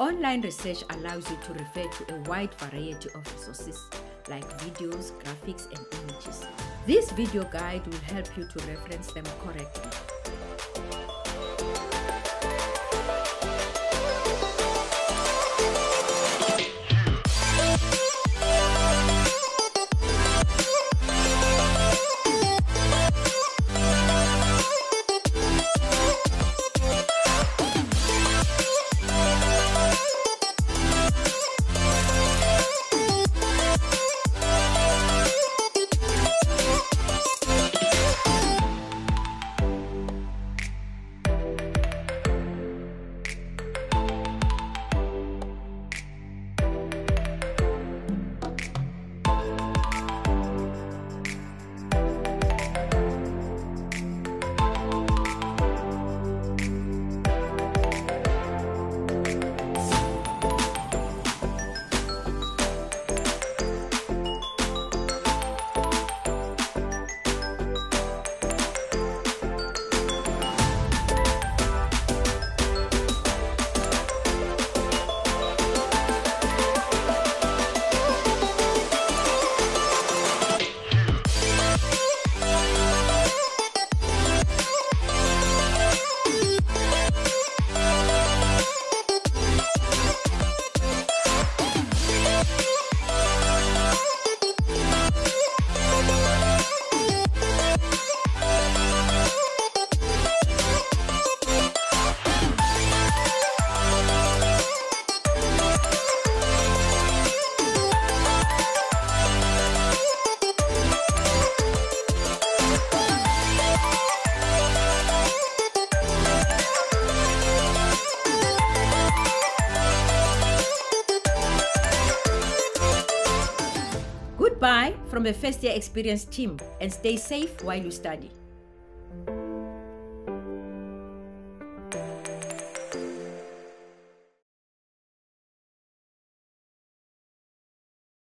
Online research allows you to refer to a wide variety of resources like videos, graphics, and images. This video guide will help you to reference them correctly. Goodbye from the first year experience team and stay safe while you study.